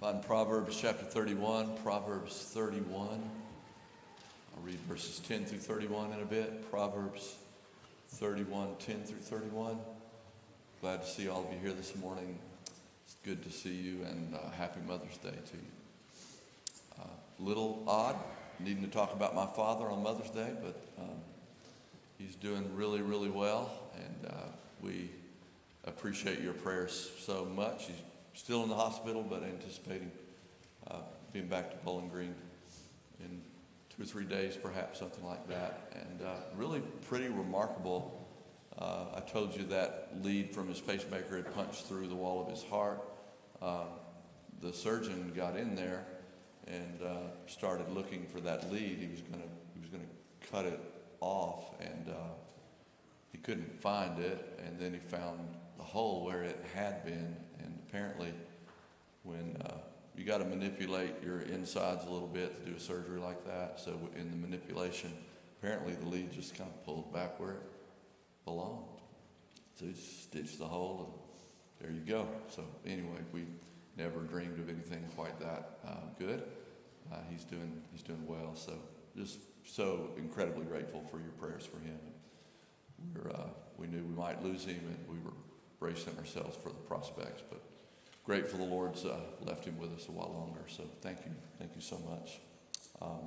Find Proverbs chapter 31, Proverbs 31. I'll read verses 10 through 31 in a bit. Proverbs 31, 10 through 31. Glad to see all of you here this morning. It's good to see you and uh, happy Mother's Day to you. Uh, little odd needing to talk about my father on Mother's Day, but um, he's doing really, really well, and uh, we appreciate your prayers so much. He's still in the hospital, but anticipating uh, being back to Bowling Green in two or three days, perhaps something like that. And uh, really pretty remarkable. Uh, I told you that lead from his pacemaker had punched through the wall of his heart. Uh, the surgeon got in there and uh, started looking for that lead. He was going to he was going to cut it off, and uh, he couldn't find it. And then he found the hole where it had been, apparently, when uh, you got to manipulate your insides a little bit to do a surgery like that, so in the manipulation, apparently the lead just kind of pulled back where it belonged. So he stitched the hole, and there you go. So anyway, we never dreamed of anything quite that uh, good. Uh, he's doing he's doing well. So just so incredibly grateful for your prayers for him. We're, uh, we knew we might lose him, and we were bracing ourselves for the prospects. But grateful the Lord's uh, left him with us a while longer. So thank you, thank you so much. Um,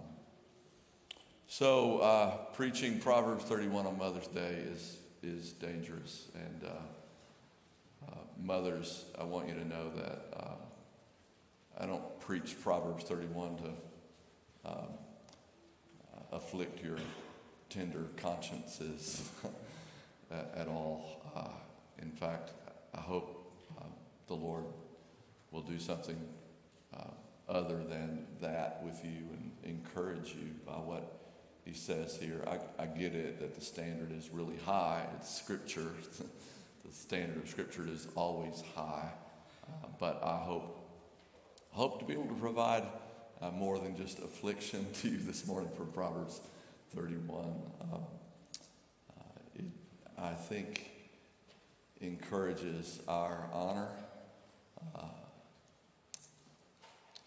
so uh, preaching Proverbs 31 on Mother's Day is is dangerous, and uh, uh, mothers, I want you to know that uh, I don't preach Proverbs 31 to um, afflict your tender consciences at, at, all. Uh, in fact, I hope uh, the Lord will do something uh, other than that with you and encourage you by what He says here. I, I get it that the standard is really high. It's Scripture. the standard of Scripture is always high. Uh, but I hope hope to be able to provide uh, more than just affliction to you this morning from Proverbs 31. Um, uh, it, I think, encourages our honor uh,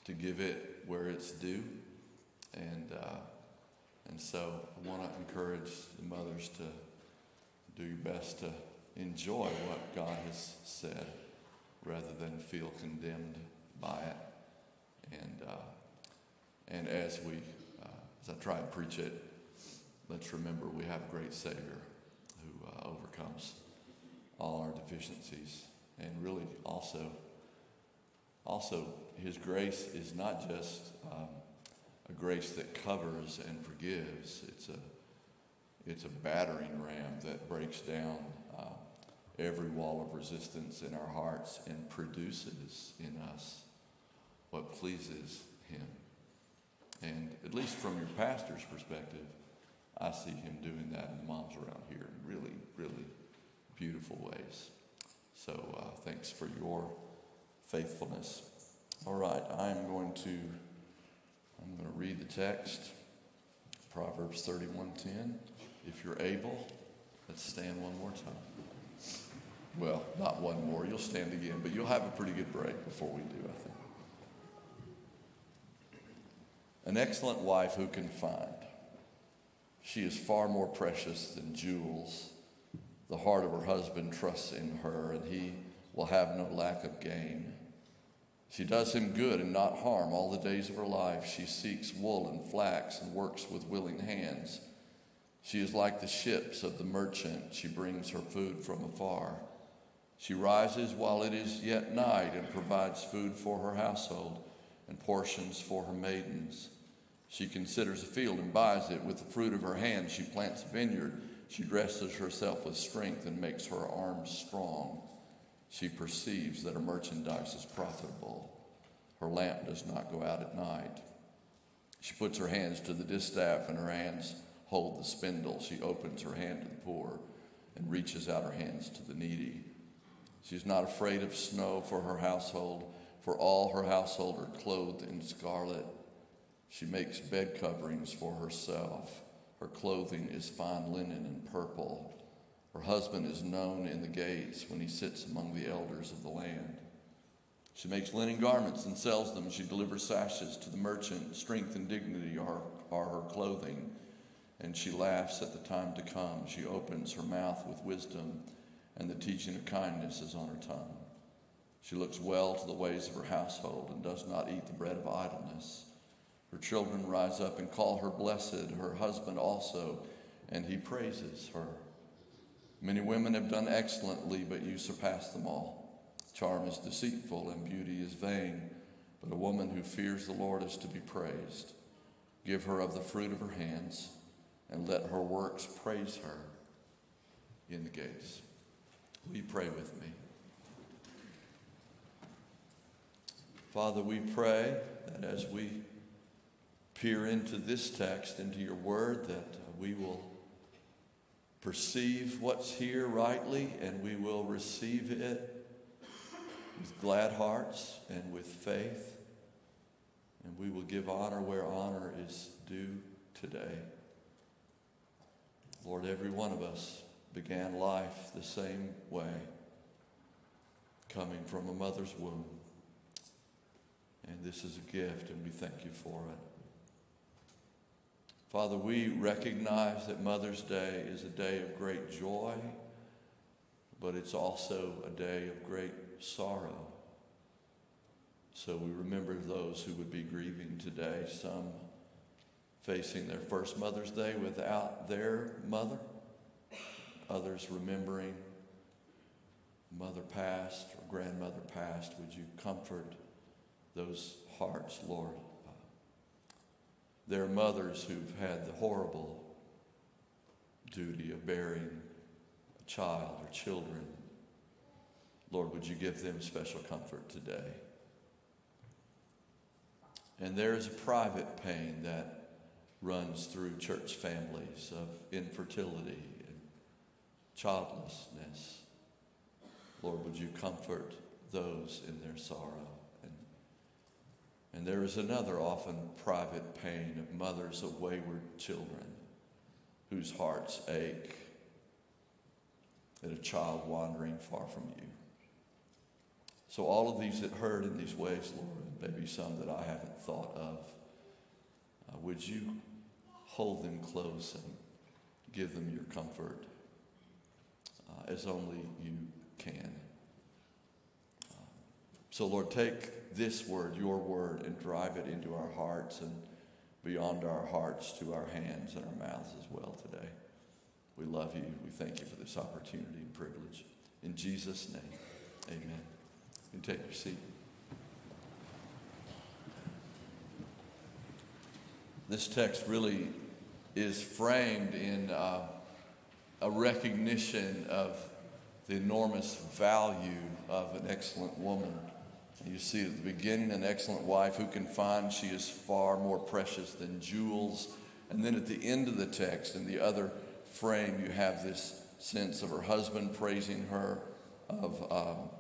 to give it where it's due. And, uh, and so I want to encourage the mothers to do your best to enjoy what God has said rather than feel condemned by it. And, uh, and as we, uh, as I try and preach it, let's remember we have a great Savior who uh, overcomes all our deficiencies, and really also, also His grace is not just um, a grace that covers and forgives. It's a it's a battering ram that breaks down uh, every wall of resistance in our hearts and produces in us what pleases Him. And at least from your pastor's perspective, I see him doing that in moms around here in really, really beautiful ways. So uh, thanks for your faithfulness. All right, I'm going to I'm going to read the text, Proverbs 31:10. If you're able, let's stand one more time. Well, not one more. You'll stand again, but you'll have a pretty good break before we do, I think. An excellent wife who can find. She is far more precious than jewels. The heart of her husband trusts in her, and he will have no lack of gain. She does him good and not harm all the days of her life. She seeks wool and flax and works with willing hands. She is like the ships of the merchant. She brings her food from afar. She rises while it is yet night and provides food for her household and portions for her maidens. She considers a field and buys it. With the fruit of her hands, she plants a vineyard. She dresses herself with strength and makes her arms strong. She perceives that her merchandise is profitable. Her lamp does not go out at night. She puts her hands to the distaff, and her hands hold the spindle. She opens her hand to the poor and reaches out her hands to the needy. She is not afraid of snow for her household, for all her household are clothed in scarlet. She makes bed coverings for herself. Her clothing is fine linen and purple. Her husband is known in the gates when he sits among the elders of the land. She makes linen garments and sells them. She delivers sashes to the merchant. Strength and dignity are, are her clothing. And she laughs at the time to come. She opens her mouth with wisdom, and the teaching of kindness is on her tongue. She looks well to the ways of her household and does not eat the bread of idleness. Her children rise up and call her blessed, her husband also, and he praises her. Many women have done excellently, but you surpass them all. Charm is deceitful and beauty is vain, but a woman who fears the Lord is to be praised. Give her of the fruit of her hands, and let her works praise her in the gates. Will you pray with me? Father, we pray that as we peer into this text, into your word, that we will perceive what's here rightly and we will receive it with glad hearts and with faith. And we will give honor where honor is due today. Lord, every one of us began life the same way, coming from a mother's womb. And this is a gift, and we thank you for it. Father, we recognize that Mother's Day is a day of great joy, but it's also a day of great sorrow. So we remember those who would be grieving today, some facing their first Mother's Day without their mother, others remembering mother passed or grandmother passed. Would you comfort those hearts, Lord? There are mothers who've had the horrible duty of burying a child or children. Lord, would you give them special comfort today? And there is a private pain that runs through church families of infertility and childlessness. Lord, would you comfort those in their sorrow? And there is another often private pain of mothers of wayward children whose hearts ache at a child wandering far from you. So, all of these that hurt in these ways, Lord, maybe some that I haven't thought of, uh, would you hold them close and give them your comfort uh, as only you can? Uh, so, Lord, take this word, your word, and drive it into our hearts and beyond our hearts to our hands and our mouths as well today. We love you. We thank you for this opportunity and privilege. In Jesus' name, amen. You take your seat. This text really is framed in uh, a recognition of the enormous value of an excellent woman you see at the beginning, an excellent wife who can find she is far more precious than jewels. And then at the end of the text, in the other frame, you have this sense of her husband praising her, of um,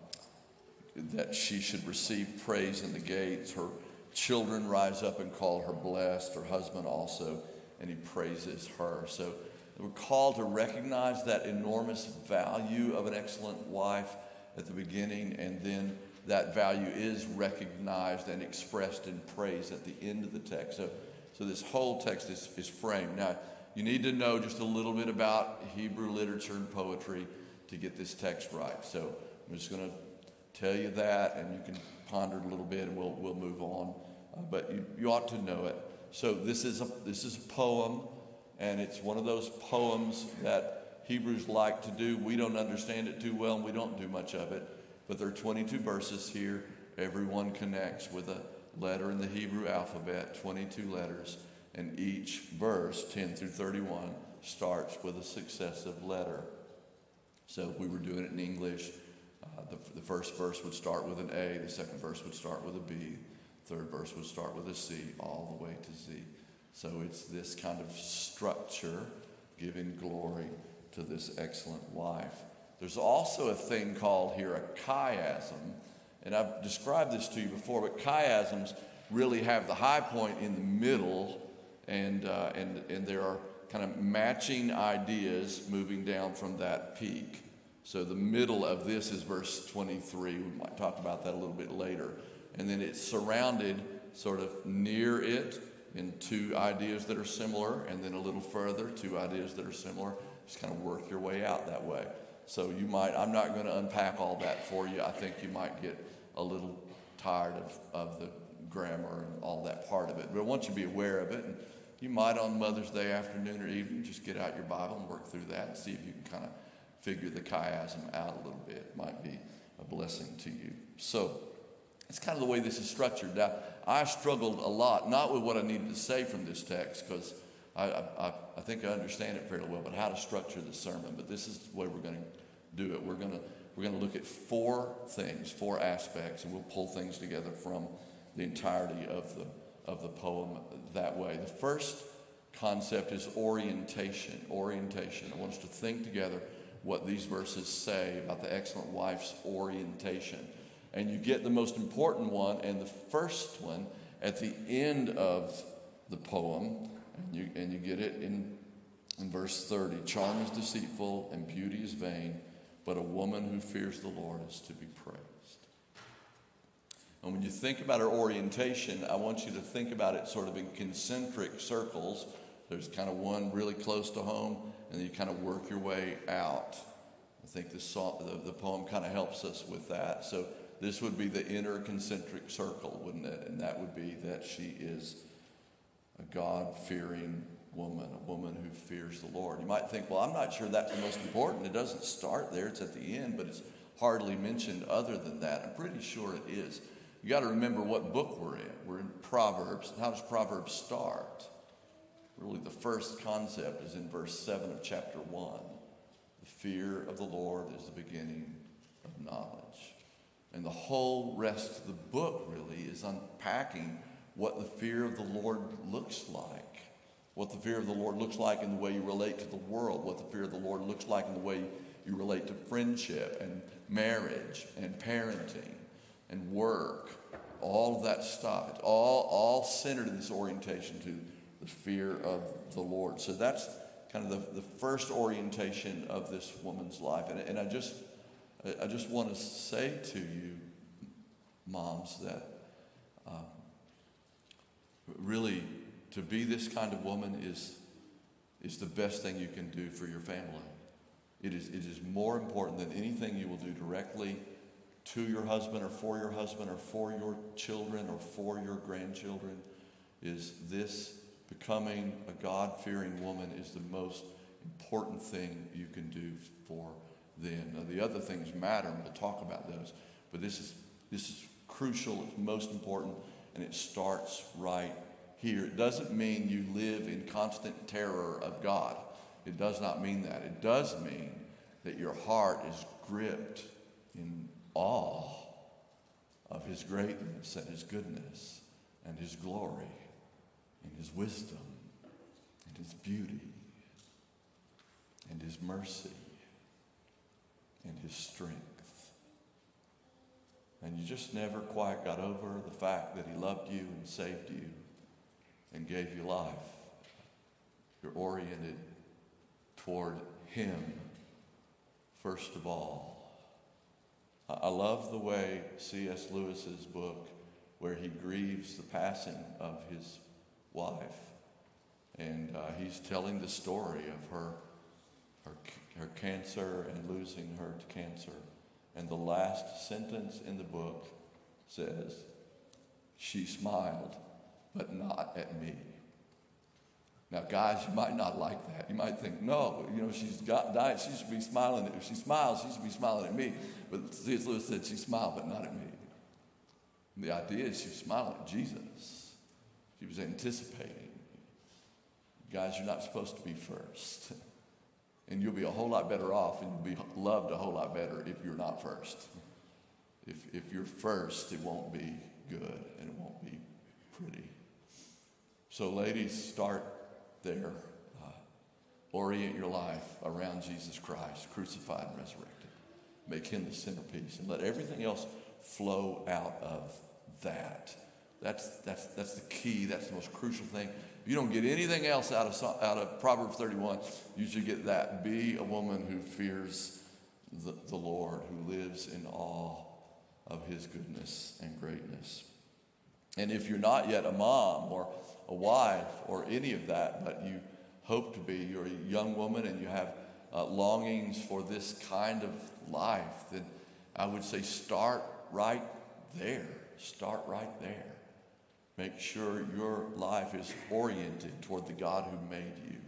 that she should receive praise in the gates. Her children rise up and call her blessed, her husband also, and he praises her. So we're called to recognize that enormous value of an excellent wife at the beginning and then that value is recognized and expressed in praise at the end of the text. So, so this whole text is, is framed. Now, you need to know just a little bit about Hebrew literature and poetry to get this text right. So I'm just going to tell you that, and you can ponder it a little bit, and we'll, we'll move on. Uh, but you, you ought to know it. So this is, a, this is a poem, and it's one of those poems that Hebrews like to do. We don't understand it too well, and we don't do much of it. But there are 22 verses here. Everyone connects with a letter in the Hebrew alphabet, 22 letters, and each verse, 10 through 31, starts with a successive letter. So if we were doing it in English, uh, the, the first verse would start with an A, the second verse would start with a B, third verse would start with a C, all the way to Z. So it's this kind of structure giving glory to this excellent wife. There's also a thing called here a chiasm. And I've described this to you before, but chiasms really have the high point in the middle, and, uh, and, and there are kind of matching ideas moving down from that peak. So the middle of this is verse 23. We might talk about that a little bit later. And then it's surrounded sort of near it in two ideas that are similar, and then a little further, two ideas that are similar. Just kind of work your way out that way. So you might, I'm not going to unpack all that for you. I think you might get a little tired of, of the grammar and all that part of it. But I want you to be aware of it. And you might on Mother's Day afternoon or evening just get out your Bible and work through that and see if you can kind of figure the chiasm out a little bit. It might be a blessing to you. So it's kind of the way this is structured. Now, I struggled a lot, not with what I needed to say from this text, because I, I, I think I understand it fairly well, but how to structure the sermon. But this is the way we're going to do it. We're going to we're to look at four things, four aspects, and we'll pull things together from the entirety of the of the poem that way. The first concept is orientation. Orientation. I want us to think together what these verses say about the excellent wife's orientation. And you get the most important one and the first one at the end of the poem, and you, and you get it in, in verse 30. Charm is deceitful and beauty is vain, but a woman who fears the Lord is to be praised. And when you think about her orientation, I want you to think about it sort of in concentric circles. There's kind of one really close to home, and then you kind of work your way out. I think song, the, the poem kind of helps us with that. So this would be the inner concentric circle, wouldn't it? And that would be that she is a God fearing woman, a woman who fears the Lord. You might think, well, I'm not sure that's the most important. It doesn't start there, it's at the end, but it's hardly mentioned other than that. I'm pretty sure it is. You got to remember what book we're in. We're in Proverbs. How does Proverbs start? Really, the first concept is in verse 7 of chapter 1. The fear of the Lord is the beginning of knowledge. And the whole rest of the book really is unpacking what the fear of the Lord looks like. What the fear of the Lord looks like in the way you relate to the world. What the fear of the Lord looks like in the way you relate to friendship and marriage and parenting and work, all of that stuff. It's all, all centered in this orientation to the fear of the Lord. So that's kind of the, the first orientation of this woman's life. And, and I just I just want to say to you, moms, that um, really to be this kind of woman is, is the best thing you can do for your family. It is, it is more important than anything you will do directly to your husband or for your husband or for your children or for your grandchildren is this becoming a God-fearing woman is the most important thing you can do for them. Now, the other things matter, we'll talk about those, but this is, this is crucial, it's most important, and it starts right here. It doesn't mean you live in constant terror of God. It does not mean that. It does mean that your heart is gripped in awe of his greatness and his goodness and his glory and his wisdom and his beauty and his mercy and his strength. And you just never quite got over the fact that he loved you and saved you and gave you life. You're oriented toward him first of all. I love the way C.S. Lewis's book, where he grieves the passing of his wife, and uh, he's telling the story of her, her, her cancer and losing her to cancer. And the last sentence in the book says, She smiled, but not at me. Now, guys, you might not like that. You might think, no, you know, she's got died. She should be smiling. If she smiles, she should be smiling at me. But C.S. Lewis said she smiled, but not at me. And the idea is she was smiling at Jesus. She was anticipating. Guys, you're not supposed to be first. And you'll be a whole lot better off and you'll be loved a whole lot better if you're not first. If, if you're first, it won't be good and it won't be pretty. So, ladies, start there. Uh, orient your life around Jesus Christ, crucified and resurrected. Make him the centerpiece and let everything else flow out of that. That's, that's, that's the key. That's the most crucial thing. If you don't get anything else out of, out of Proverbs 31, you should get that. Be a woman who fears the, the Lord, who lives in awe of his goodness and greatness. And if you're not yet a mom or a wife or any of that, but you hope to be, you're a young woman and you have uh, longings for this kind of life, then I would say start right there. Start right there. Make sure your life is oriented toward the God who made you.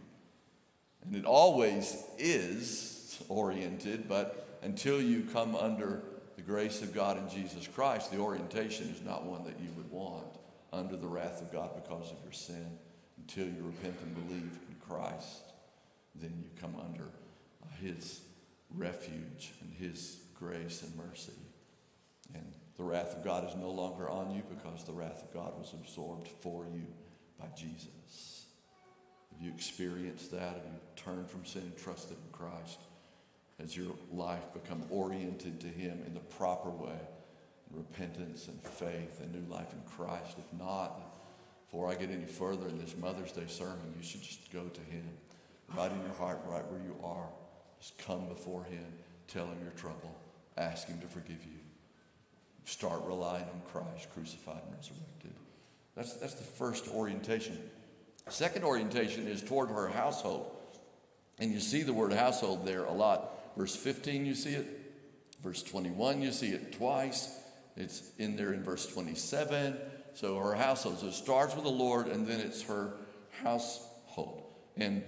And it always is oriented, but until you come under the grace of God in Jesus Christ, the orientation is not one that you would want under the wrath of God because of your sin. Until you repent and believe in Christ, then you come under his refuge and his grace and mercy. And the wrath of God is no longer on you because the wrath of God was absorbed for you by Jesus. Have you experienced that? Have you turned from sin and trusted in Christ? Has your life become oriented to Him in the proper way? Repentance and faith and new life in Christ. If not, before I get any further in this Mother's Day sermon, you should just go to Him. Right in your heart, right where you are. Just come before Him, tell Him your trouble, ask Him to forgive you. Start relying on Christ, crucified and resurrected. That's, that's the first orientation. Second orientation is toward her household. And you see the word household there a lot. Verse 15, you see it. Verse 21, you see it twice. It's in there in verse 27. So her household. So it starts with the Lord and then it's her household. And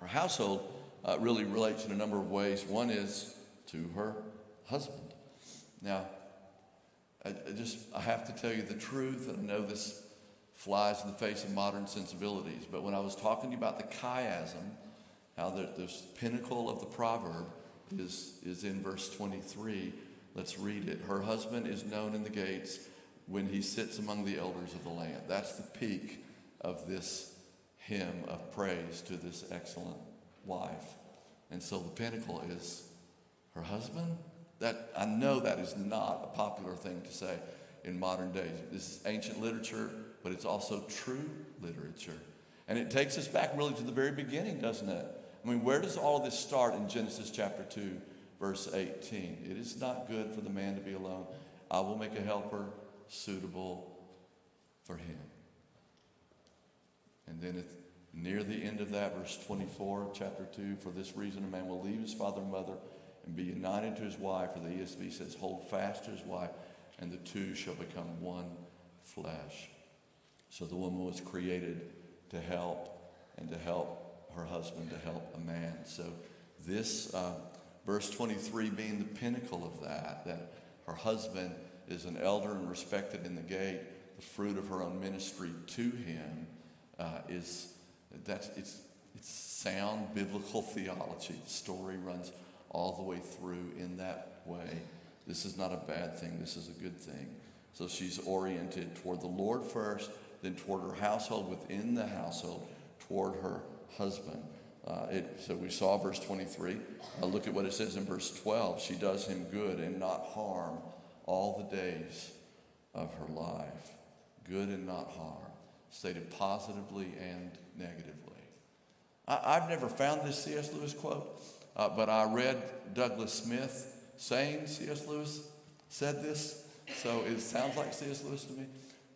her household uh, really relates in a number of ways. One is to her husband. Now, I, I just I have to tell you the truth, and I know this flies in the face of modern sensibilities. But when I was talking to you about the chiasm, how the, this pinnacle of the proverb is, is in verse 23. Let's read it. Her husband is known in the gates when he sits among the elders of the land. That's the peak of this hymn of praise to this excellent wife. And so the pinnacle is her husband that, I know that is not a popular thing to say in modern days. This is ancient literature, but it's also true literature. And it takes us back really to the very beginning, doesn't it? I mean, where does all this start in Genesis chapter 2, verse 18? It is not good for the man to be alone. I will make a helper suitable for him. And then it's near the end of that, verse 24 of chapter 2, for this reason a man will leave his father and mother and be united to his wife, or the ESV says, hold fast to his wife, and the two shall become one flesh. So the woman was created to help and to help her husband, to help a man. So this, uh, verse 23 being the pinnacle of that, that her husband is an elder and respected in the gate, the fruit of her own ministry to him uh, is that's it's it's sound biblical theology. The story runs all the way through in that way. This is not a bad thing, this is a good thing. So she's oriented toward the Lord first, then toward her household, within the household, toward her husband. Uh, it, so we saw verse 23. Uh, look at what it says in verse 12. She does him good and not harm all the days of her life. Good and not harm, stated positively and negatively. I, have never found this C.S. Lewis quote. Uh, but I read Douglas Smith saying C.S. Lewis said this, so it sounds like C.S. Lewis to me.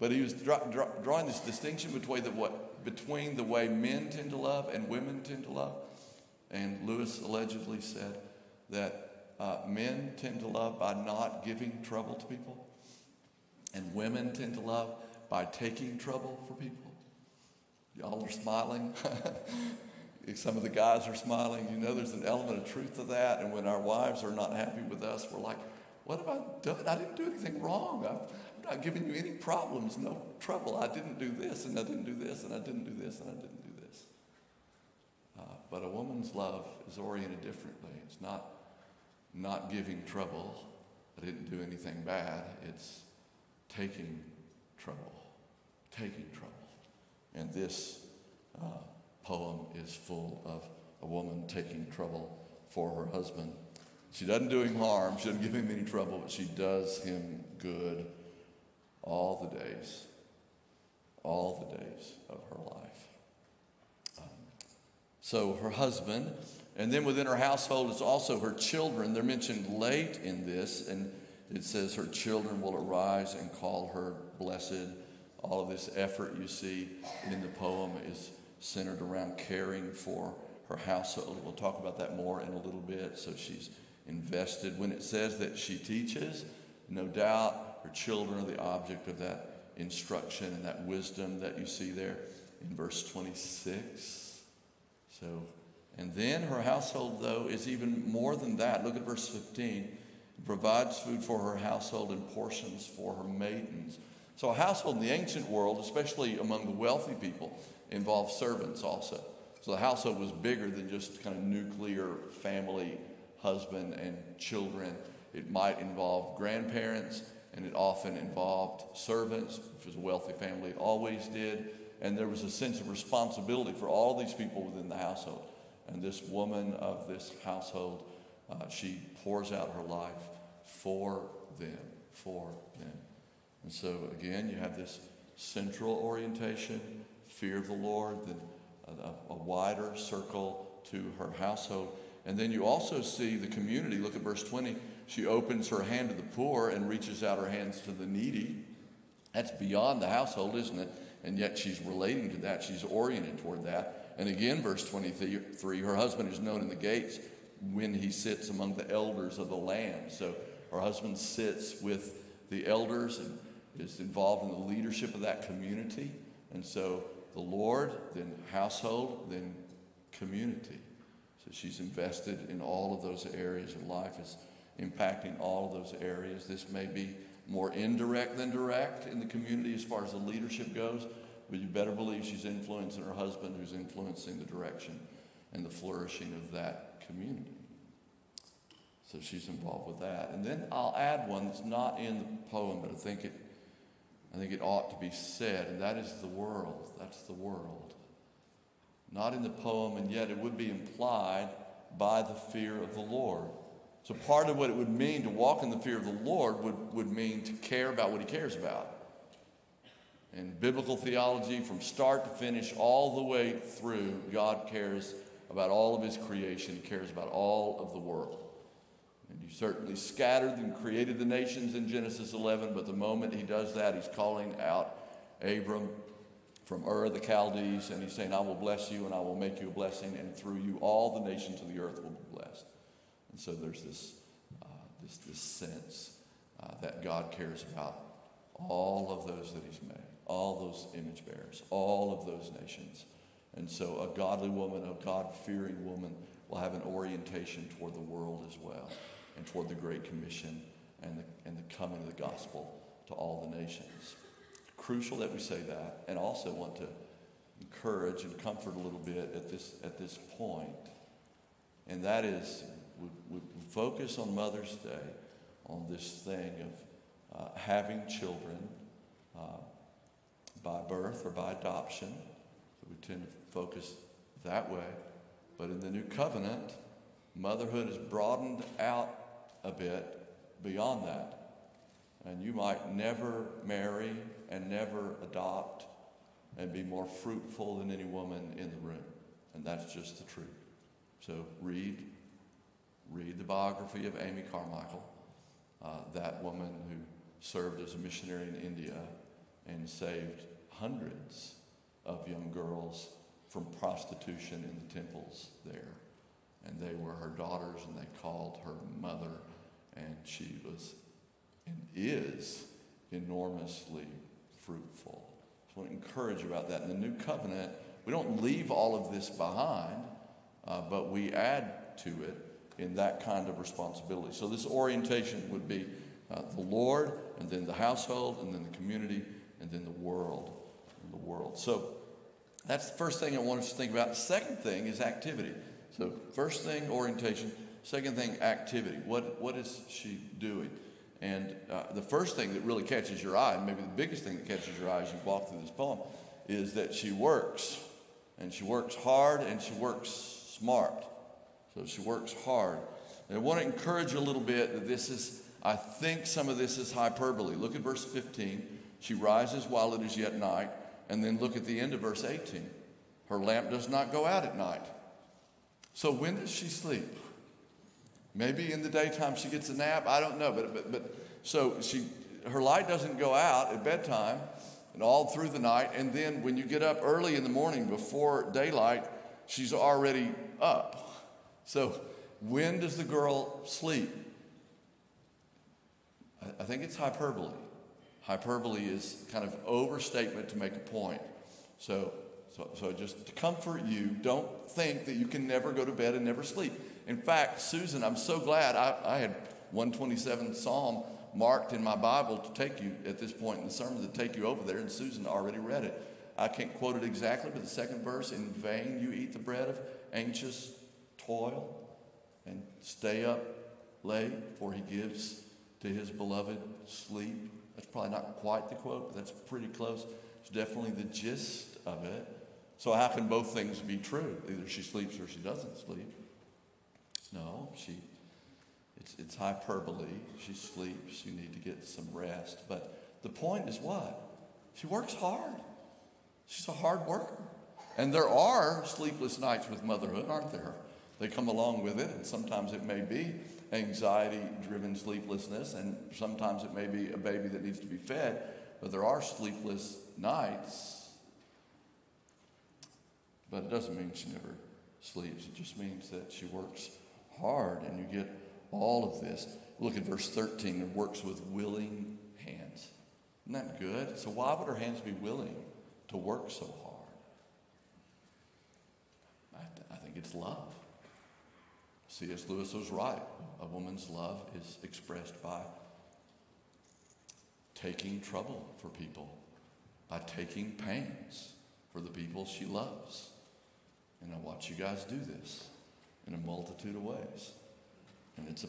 But he was dra- dra- drawing this distinction between the, what, between the way men tend to love and women tend to love. And Lewis allegedly said that uh, men tend to love by not giving trouble to people, and women tend to love by taking trouble for people. Y'all are smiling. some of the guys are smiling. You know, there's an element of truth to that. And when our wives are not happy with us, we're like, what have I done? I didn't do anything wrong. I've, I'm not giving you any problems, no trouble. I didn't do this, and I didn't do this, and I didn't do this, and I didn't do this. Uh, but a woman's love is oriented differently. It's not not giving trouble. I didn't do anything bad. It's taking trouble, taking trouble. And this uh, poem is full of a woman taking trouble for her husband. She doesn't do him harm, she doesn't give him any trouble, but she does him good all the days, all the days of her life. Um, So her husband, and then within her household is also her children. They're mentioned late in this, and it says her children will arise and call her blessed. All of this effort you see in the poem is centered around caring for her household. We'll talk about that more in a little bit. So she's invested. When it says that she teaches, no doubt her children are the object of that instruction and that wisdom that you see there in verse 26. So, and then her household, though, is even more than that. Look at verse 15. Provides food for her household and portions for her maidens. So, a household in the ancient world, especially among the wealthy people, involved servants also. So, the household was bigger than just kind of nuclear family, husband and children. It might involve grandparents, and it often involved servants, which was a wealthy family always did. And there was a sense of responsibility for all these people within the household. And this woman of this household, uh, she pours out her life for them, for them. And so, again, you have this central orientation, fear of the Lord, then a, a wider circle to her household. And then you also see the community. Look at verse 20. She opens her hand to the poor and reaches out her hands to the needy. That's beyond the household, isn't it? And yet she's relating to that. She's oriented toward that. And again, verse 23 her husband is known in the gates when he sits among the elders of the land. So her husband sits with the elders and is involved in the leadership of that community. And so the Lord, then household, then community. So she's invested in all of those areas, and life is impacting all of those areas. This may be more indirect than direct in the community as far as the leadership goes, but you better believe she's influencing her husband, who's influencing the direction and the flourishing of that community. So she's involved with that. And then I'll add one that's not in the poem, but I think it, I think it ought to be said, and that is the world. That's the world. Not in the poem, and yet it would be implied by the fear of the Lord. So, part of what it would mean to walk in the fear of the Lord would, would mean to care about what he cares about. And biblical theology, from start to finish, all the way through, God cares about all of his creation. He cares about all of the world. He certainly scattered and created the nations in Genesis 11, but the moment he does that, he's calling out Abram from Ur the Chaldees, and he's saying, I will bless you and I will make you a blessing, and through you all the nations of the earth will be blessed. And so there's this, uh, this, this sense uh, that God cares about all of those that He's made, all those image bearers, all of those nations. And so a godly woman, a God fearing woman, will have an orientation toward the world as well and toward the Great Commission and the, and the coming of the gospel to all the nations. Crucial that we say that, and also want to encourage and comfort a little bit at this, at this point. And that is we, we focus on Mother's Day on this thing of uh, having children uh, by birth or by adoption. So we tend to focus that way. But in the new covenant, motherhood is broadened out a bit beyond that. And you might never marry and never adopt and be more fruitful than any woman in the room. And that's just the truth. So read read the biography of Amy Carmichael, uh, that woman who served as a missionary in India and saved hundreds of young girls from prostitution in the temples there. And they were her daughters, and they called her mother, and she was and is enormously fruitful. So I want to encourage you about that. In the new covenant, we don't leave all of this behind, uh, but we add to it in that kind of responsibility. So this orientation would be uh, the Lord, and then the household, and then the community, and then the world. The world. So that's the first thing I want us to think about. The second thing is activity. So first thing, orientation. Second thing, activity. What, what is she doing? And uh, the first thing that really catches your eye, and maybe the biggest thing that catches your eye as you walk through this poem, is that she works. And she works hard and she works smart. So she works hard. And I want to encourage you a little bit that this is, I think some of this is hyperbole. Look at verse 15. She rises while it is yet night. And then look at the end of verse 18. Her lamp does not go out at night. So when does she sleep? Maybe in the daytime she gets a nap. I don't know, but but, but so she her light doesn't go out at bedtime and all through the night. And then when you get up early in the morning before daylight, she's already up. So when does the girl sleep? I, I think it's hyperbole. Hyperbole is kind of overstatement to make a point. So, so, so just to comfort you, don't think that you can never go to bed and never sleep. In fact, Susan, I'm so glad I, I had 127 Psalm marked in my Bible to take you at this point in the sermon to take you over there, and Susan already read it. I can't quote it exactly, but the second verse in vain you eat the bread of anxious toil and stay up late, for he gives to his beloved sleep. That's probably not quite the quote, but that's pretty close. It's definitely the gist of it. So, how can both things be true? Either she sleeps or she doesn't sleep. No, she it's, it's hyperbole. She sleeps. You need to get some rest. But the point is what? She works hard. She's a hard worker. And there are sleepless nights with motherhood, aren't there? They come along with it, and sometimes it may be anxiety driven sleeplessness, and sometimes it may be a baby that needs to be fed, but there are sleepless nights. But it doesn't mean she never sleeps, it just means that she works hard, and you get all of this. Look at verse 13. It works with willing hands. Isn't that good? So, why would her hands be willing to work so hard? I, th- I think it's love. C.S. Lewis was right. A woman's love is expressed by taking trouble for people, by taking pains for the people she loves. And I watch you guys do this in a multitude of ways. And it's a,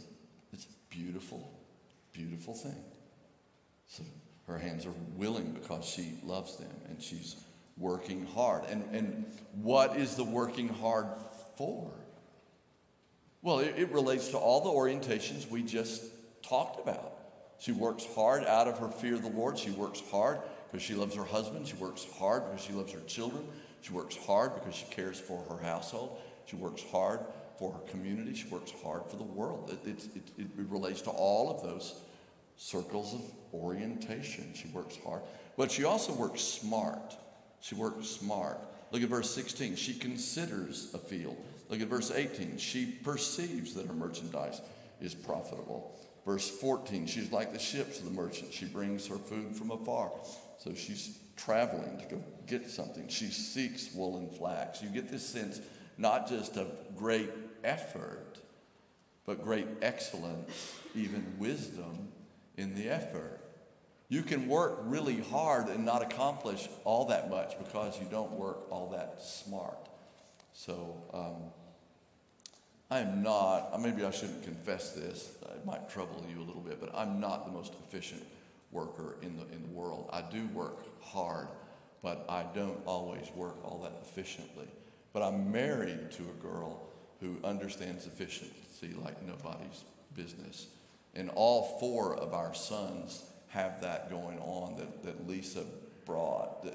it's a beautiful, beautiful thing. So her hands are willing because she loves them and she's working hard. And, and what is the working hard for? Well, it, it relates to all the orientations we just talked about. She works hard out of her fear of the Lord. She works hard because she loves her husband. She works hard because she loves her children. She works hard because she cares for her household. She works hard for her community. She works hard for the world. It, it, it, it relates to all of those circles of orientation. She works hard. But she also works smart. She works smart. Look at verse 16. She considers a field. Look at verse 18. She perceives that her merchandise is profitable. Verse 14. She's like the ships of the merchant. She brings her food from afar. So she's traveling to go get something. She seeks wool and flax. You get this sense not just of great effort, but great excellence, even wisdom in the effort. You can work really hard and not accomplish all that much because you don't work all that smart. So, um, I am not, maybe I shouldn't confess this, it might trouble you a little bit, but I'm not the most efficient worker in the, in the world. I do work hard, but I don't always work all that efficiently. But I'm married to a girl who understands efficiency like nobody's business. And all four of our sons have that going on that, that Lisa brought.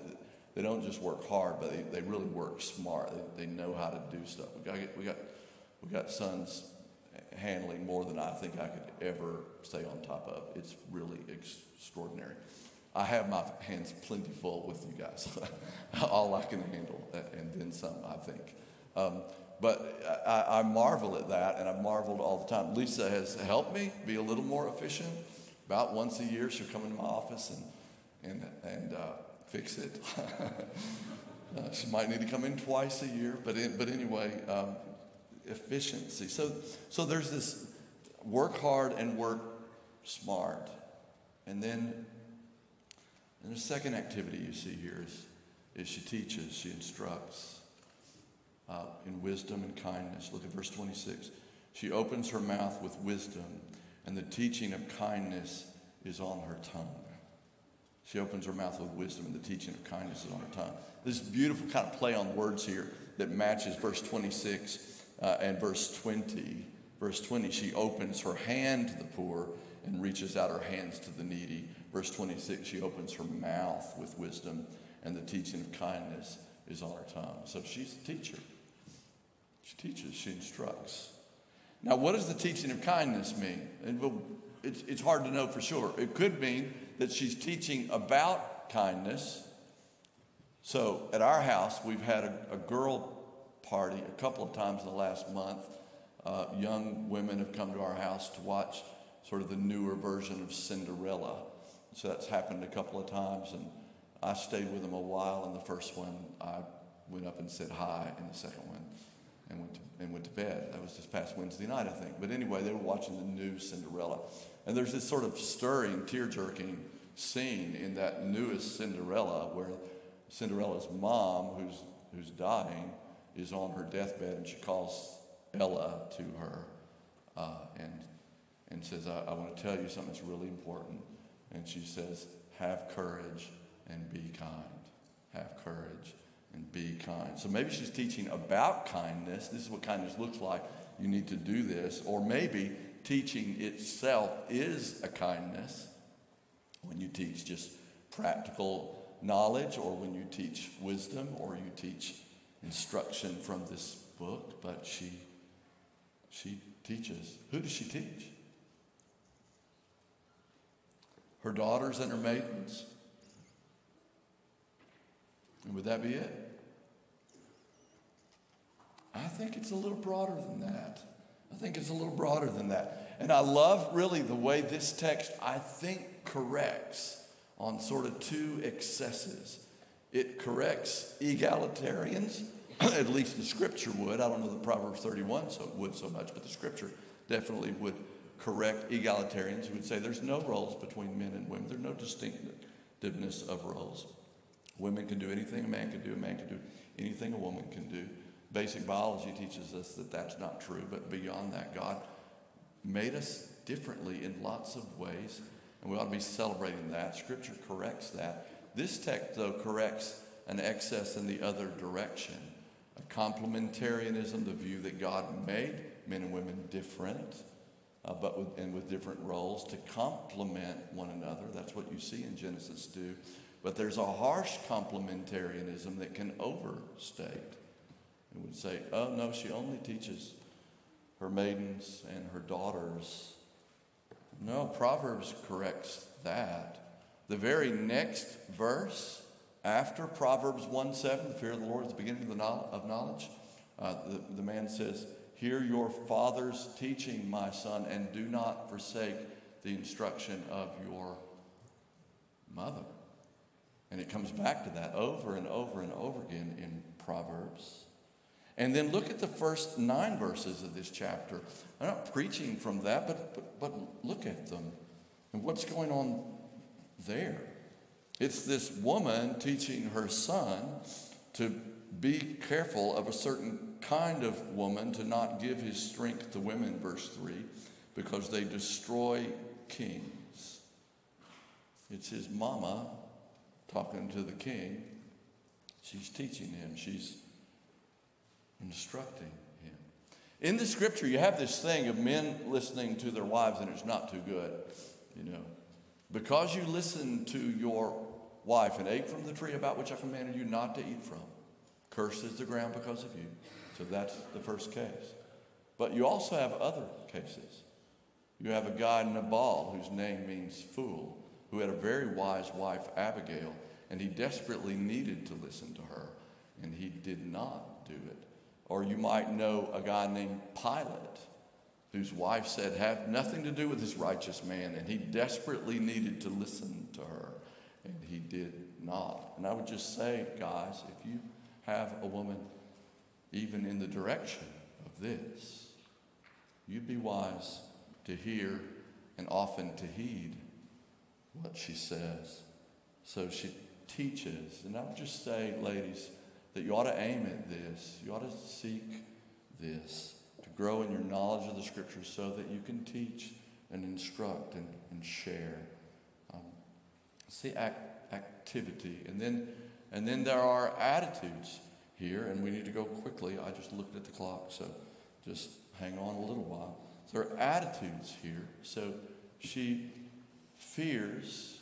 They don't just work hard, but they, they really work smart. They, they know how to do stuff. We got, we, got, we got sons handling more than I think I could ever stay on top of. It's really extraordinary. I have my hands plenty full with you guys. All I can handle, and then some, I think. Um, but I, I, marvel at that, and I've marveled all the time. Lisa has helped me be a little more efficient. About once a year, she'll come into my office and, and, and uh, fix it. uh, she might need to come in twice a year, but, in, but anyway, um, efficiency. So, so there's this work hard and work smart. And then and the second activity you see here is, is she teaches, she instructs uh, in wisdom and kindness. Look at verse 26. She opens her mouth with wisdom, and the teaching of kindness is on her tongue. She opens her mouth with wisdom, and the teaching of kindness is on her tongue. This beautiful kind of play on words here that matches verse 26 uh, and verse 20. Verse 20, she opens her hand to the poor and reaches out her hands to the needy. Verse 26, she opens her mouth with wisdom, and the teaching of kindness is on her tongue. So she's a teacher. She teaches, she instructs. Now, what does the teaching of kindness mean? And it's, it's hard to know for sure. It could mean that she's teaching about kindness. So, at our house, we've had a, a girl party a couple of times in the last month. Uh, young women have come to our house to watch sort of the newer version of Cinderella. So that's happened a couple of times, and I stayed with them a while. In the first one, I went up and said hi. In the second one, and went to, and went to bed. That was this past Wednesday night, I think. But anyway, they were watching the new Cinderella, and there's this sort of stirring, tear-jerking scene in that newest Cinderella where Cinderella's mom, who's who's dying, is on her deathbed, and she calls Ella to her, uh, and and says, I, I want to tell you something that's really important. And she says, Have courage and be kind. Have courage and be kind. So maybe she's teaching about kindness. This is what kindness looks like. You need to do this. Or maybe teaching itself is a kindness when you teach just practical knowledge, or when you teach wisdom, or you teach instruction from this book. But she, she teaches. Who does she teach? her daughters and her maidens. And would that be it? I think it's a little broader than that. I think it's a little broader than that. And I love really the way this text, I think, corrects on sort of two excesses. It corrects egalitarians, at least the scripture would. I don't know the Proverbs 31 so it would so much, but the scripture definitely would correct egalitarians who would say there's no roles between men and women. There's no distinctiveness of roles. Women can do anything a man can do, a man can do anything a woman can do. Basic biology teaches us that that's not true, but beyond that, God made us differently in lots of ways, and we ought to be celebrating that. Scripture corrects that. This text, though, corrects an excess in the other direction. A complementarianism, the view that God made men and women different uh, but with, and with different roles to complement one another. That's what you see in Genesis do. But there's a harsh complementarianism that can overstate. It would say, oh, no, she only teaches her maidens and her daughters. No, Proverbs corrects that. The very next verse after Proverbs 1 7, the fear of the Lord is the beginning of, the of knowledge, uh, the, the man says, Hear your father's teaching, my son, and do not forsake the instruction of your mother. And it comes back to that over and over and over again in Proverbs. And then look at the first nine verses of this chapter. I'm not preaching from that, but, but, but look at them and what's going on there. It's this woman teaching her son to be careful of a certain kind of woman to not give his strength to women, verse 3, because they destroy kings. It's his mama talking to the king. She's teaching him, she's instructing him. In the scripture, you have this thing of men listening to their wives, and it's not too good, you know. Because you listen to your wife and ate from the tree about which I commanded you not to eat from, cursed is the ground because of you. So that's the first case. But you also have other cases. You have a guy, Nabal, whose name means fool, who had a very wise wife, Abigail, and he desperately needed to listen to her, and he did not do it. Or you might know a guy named Pilate, whose wife said, Have nothing to do with this righteous man, and he desperately needed to listen to her, and he did not. And I would just say, guys, if you have a woman even in the direction of this. You'd be wise to hear and often to heed what she says. So she teaches. And I would just say, ladies, that you ought to aim at this. You ought to seek this, to grow in your knowledge of the scriptures so that you can teach and instruct and, and share. Um, see act, activity. And then, and then there are attitudes here, and we need to go quickly. I just looked at the clock, so just hang on a little while. There are attitudes here. So she fears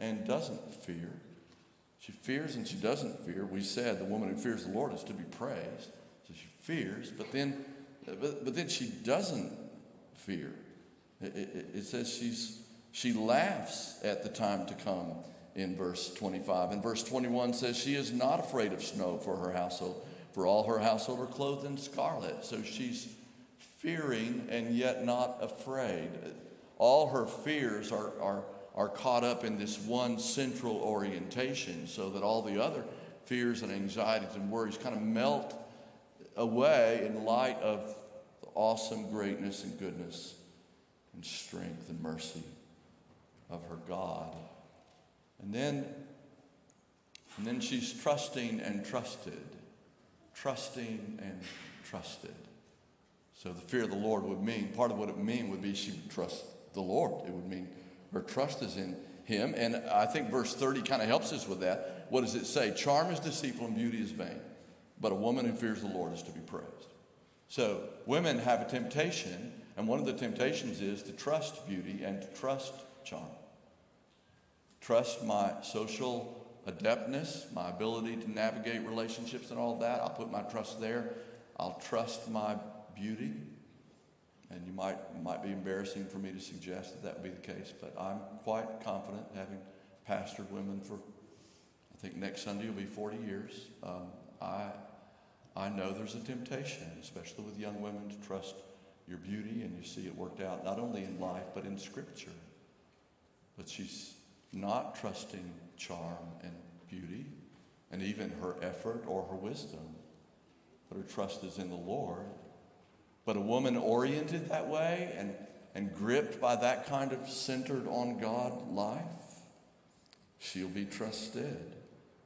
and doesn't fear. She fears and she doesn't fear. We said the woman who fears the Lord is to be praised. So she fears, but then, but, but then she doesn't fear. It, it, it says she's, she laughs at the time to come in verse 25. And verse 21 says, She is not afraid of snow for her household, for all her household are clothed in scarlet. So she's fearing and yet not afraid. All her fears are, are, are caught up in this one central orientation so that all the other fears and anxieties and worries kind of melt away in light of the awesome greatness and goodness and strength and mercy of her God. And then, and then she's trusting and trusted, trusting and trusted. So the fear of the Lord would mean, part of what it mean would be she would trust the Lord. It would mean her trust is in him. And I think verse 30 kind of helps us with that. What does it say? Charm is deceitful and beauty is vain, but a woman who fears the Lord is to be praised. So women have a temptation, and one of the temptations is to trust beauty and to trust charm. Trust my social adeptness, my ability to navigate relationships and all that. I'll put my trust there. I'll trust my beauty. And you might, might be embarrassing for me to suggest that that would be the case, but I'm quite confident, having pastored women for, I think next Sunday will be 40 years. Um, I, I know there's a temptation, especially with young women, to trust your beauty, and you see it worked out not only in life, but in Scripture. But she's not trusting charm and beauty, and even her effort or her wisdom, but her trust is in the Lord. But a woman oriented that way and, and gripped by that kind of centered on God life, she'll be trusted.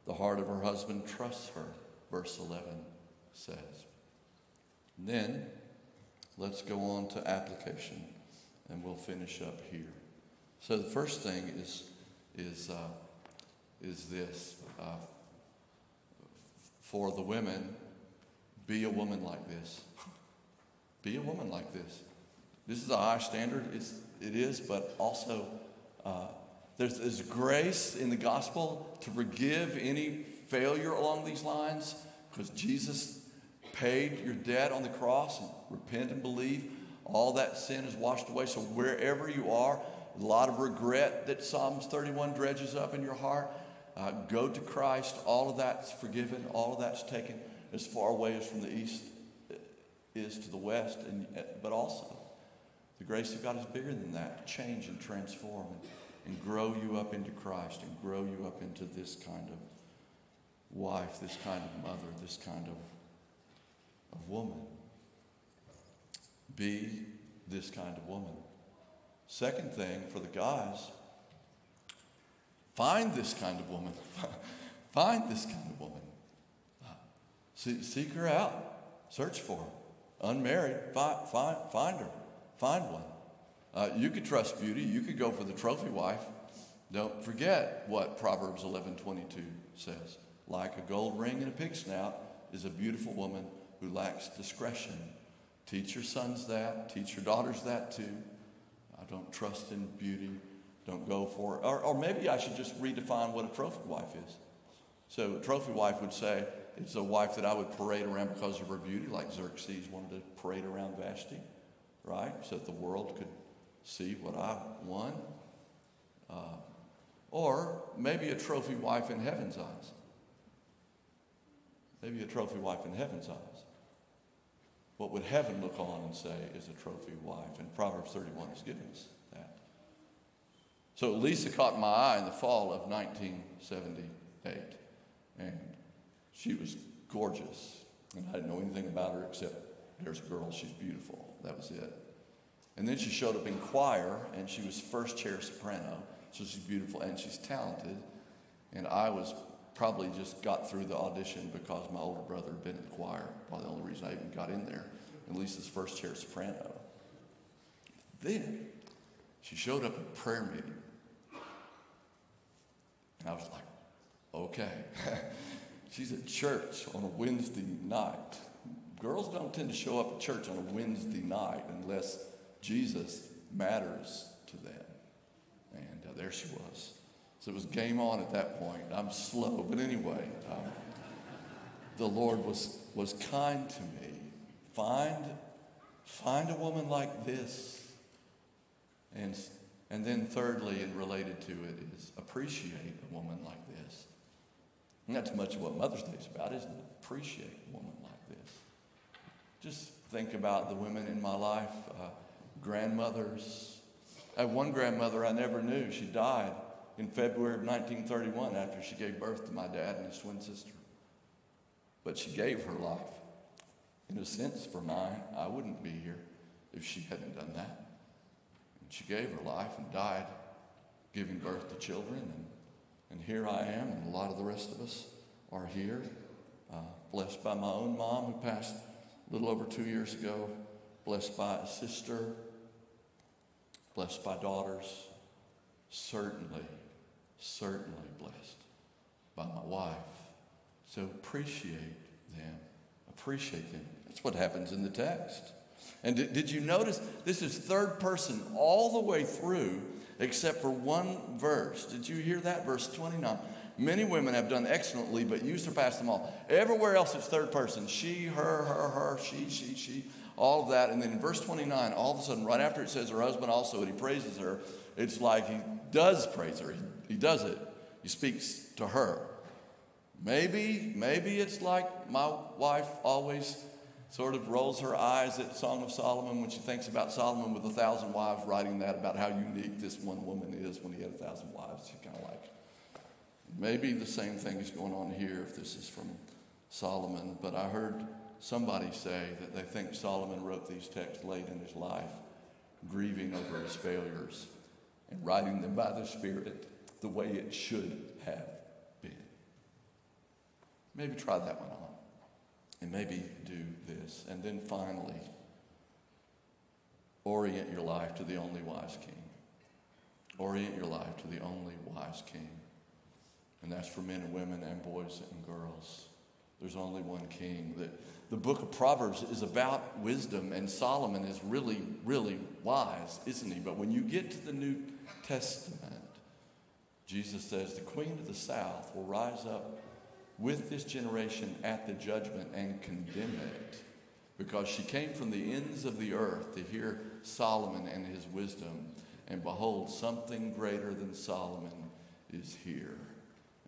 The heart of her husband trusts her, verse 11 says. And then let's go on to application, and we'll finish up here. So the first thing is is, uh, is this uh, for the women be a woman like this. Be a woman like this. This is a high standard, it's, it is, but also uh, there's, there's grace in the gospel to forgive any failure along these lines because Jesus paid your debt on the cross and repent and believe. All that sin is washed away. So wherever you are, a lot of regret that Psalms 31 dredges up in your heart. Uh, go to Christ. All of that's forgiven. All of that's taken as far away as from the east is to the west. And, uh, but also, the grace of God is bigger than that change and transform and, and grow you up into Christ and grow you up into this kind of wife, this kind of mother, this kind of, of woman. Be this kind of woman. Second thing for the guys, find this kind of woman. find this kind of woman. Uh, see, seek her out. Search for her. Unmarried, find, find, find her. Find one. Uh, you could trust beauty. You could go for the trophy wife. Don't forget what Proverbs 11:22 says. Like a gold ring in a pig snout is a beautiful woman who lacks discretion. Teach your sons that. Teach your daughters that too. I don't trust in beauty. Don't go for it. Or, or maybe I should just redefine what a trophy wife is. So a trophy wife would say, it's a wife that I would parade around because of her beauty, like Xerxes wanted to parade around Vashti, right? So that the world could see what I won. Uh, or maybe a trophy wife in heaven's eyes. Maybe a trophy wife in heaven's eyes. What would heaven look on and say is a trophy wife? And Proverbs 31 has given us that. So Lisa caught my eye in the fall of 1978. And she was gorgeous. And I didn't know anything about her except there's a girl, she's beautiful. That was it. And then she showed up in choir, and she was first chair soprano. So she's beautiful and she's talented. And I was probably just got through the audition because my older brother had been in the choir. Probably the only reason I even got in there. Lisa's first chair soprano. Then she showed up at prayer meeting. And I was like, okay. She's at church on a Wednesday night. Girls don't tend to show up at church on a Wednesday night unless Jesus matters to them. And uh, there she was. So it was game on at that point. I'm slow, but anyway, um, the Lord was, was kind to me find, find a woman like this. And, and then, thirdly, and related to it, is appreciate a woman like. That's much of what Mother's Day is about, isn't it? Appreciate a woman like this. Just think about the women in my life, uh, grandmothers. I have one grandmother I never knew. She died in February of 1931 after she gave birth to my dad and his twin sister. But she gave her life. In a sense, for mine, I wouldn't be here if she hadn't done that. And she gave her life and died giving birth to children. And, and here I am, and a lot of the rest of us are here, uh, blessed by my own mom who passed a little over two years ago, blessed by a sister, blessed by daughters, certainly, certainly blessed by my wife. So appreciate them. Appreciate them. That's what happens in the text. And did, did you notice this is third person all the way through except for one verse? Did you hear that? Verse 29. Many women have done excellently, but you surpass them all. Everywhere else it's third person. She, her, her, her, she, she, she, all of that. And then in verse 29, all of a sudden, right after it says her husband also, and he praises her, it's like he does praise her. He, he does it. He speaks to her. Maybe, maybe it's like my wife always sort of rolls her eyes at Song of Solomon when she thinks about Solomon with a thousand wives, writing that about how unique this one woman is when he had a thousand wives. She kind of like, maybe the same thing is going on here if this is from Solomon. But I heard somebody say that they think Solomon wrote these texts late in his life, grieving over his failures and writing them by the Spirit the way it should have been. Maybe try that one on. And maybe do this. And then finally, orient your life to the only wise king. Orient your life to the only wise king. And that's for men and women and boys and girls. There's only one king. The, the book of Proverbs is about wisdom, and Solomon is really, really wise, isn't he? But when you get to the New Testament, Jesus says the queen of the south will rise up with this generation at the judgment and condemn it because she came from the ends of the earth to hear Solomon and his wisdom. And behold, something greater than Solomon is here.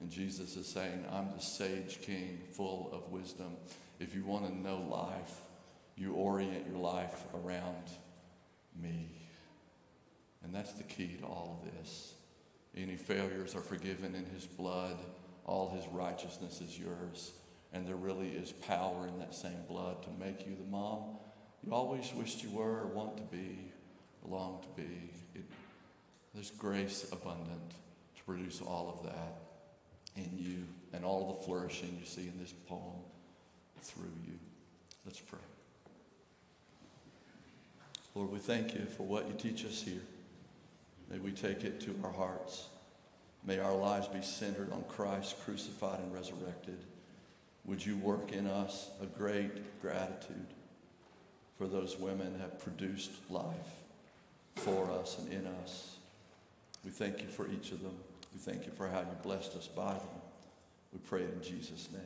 And Jesus is saying, I'm the sage king full of wisdom. If you want to know life, you orient your life around me. And that's the key to all of this. Any failures are forgiven in his blood all his righteousness is yours. And there really is power in that same blood to make you the mom you always wished you were or want to be, long to be. It, there's grace abundant to produce all of that in you and all the flourishing you see in this poem through you. Let's pray. Lord, we thank you for what you teach us here. May we take it to our hearts. May our lives be centered on Christ crucified and resurrected. Would you work in us a great gratitude for those women have produced life for us and in us? We thank you for each of them. We thank you for how you blessed us by them. We pray in Jesus' name.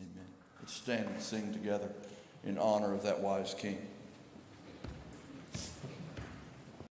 Amen. Let's stand and sing together in honor of that wise king.